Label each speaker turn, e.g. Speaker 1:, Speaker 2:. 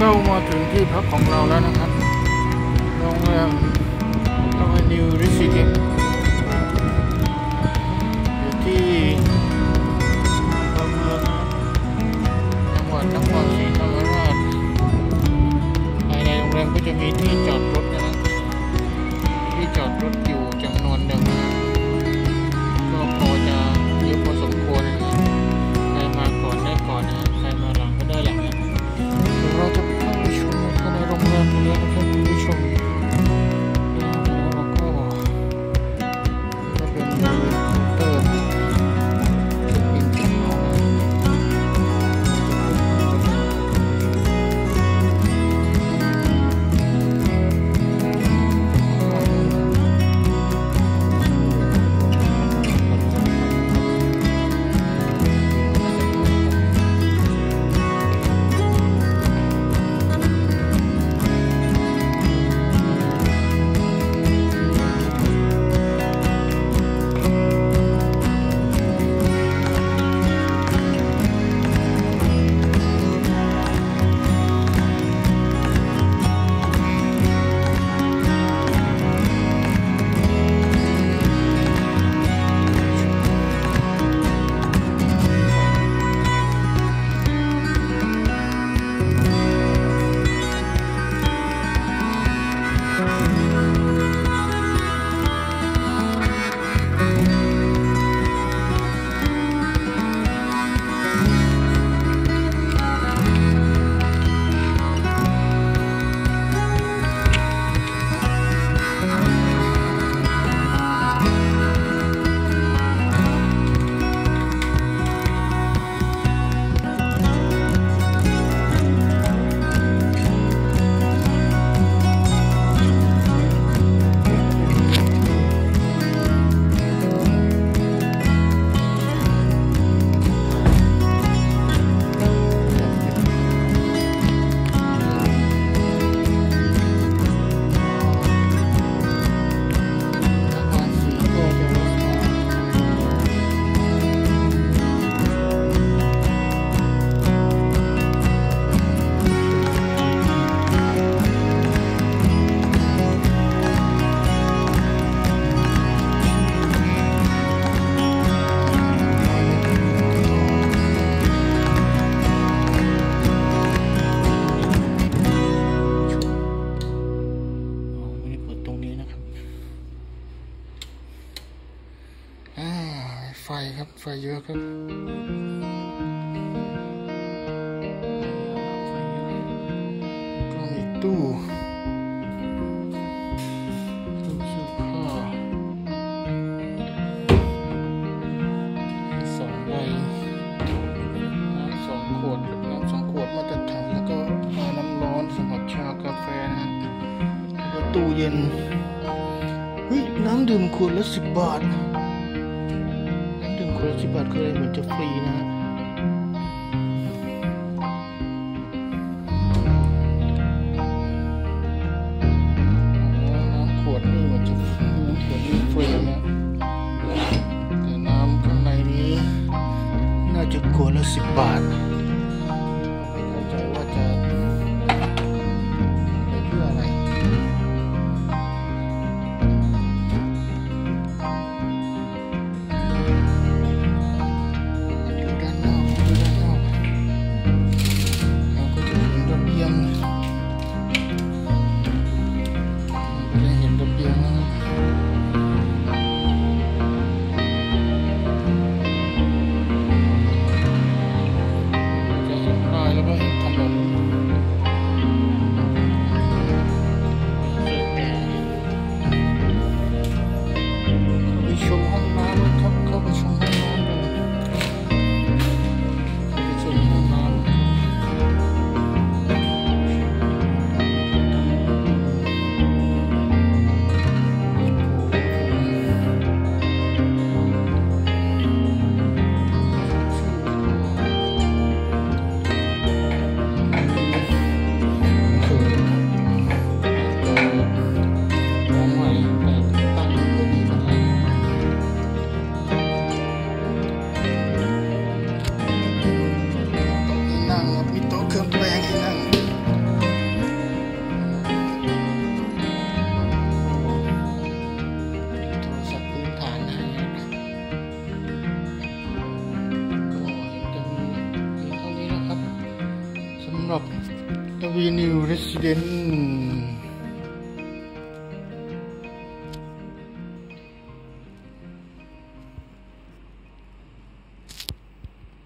Speaker 1: ก็มาถึงที่พักของเราแล้วนะครับโรงแรมโรงแรมนิวริซิเดนอยู่ที่อำเภอจังหวัดนครศรีธรรมราชภายในโรงแรมก็จะมีที่จอดรถนะครับ ไฟครับ ไฟเยอะครับก็มีตู้ตู้เสื้อผ้าสองใบน้ำสองขวดน้ำสองขวดมาตรฐานแล้วก็น้ำร้อนสำหรับชากาแฟนะฮะแล้วก็ตู้เย็นเฮ้ยน้ำดื่มขวดละสิบบาท น้ำดื่มขวดละสิบบาทก็เลยเหมือนจะฟรีนะฮะ Avenue Resident.